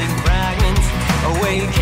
fragments awaken.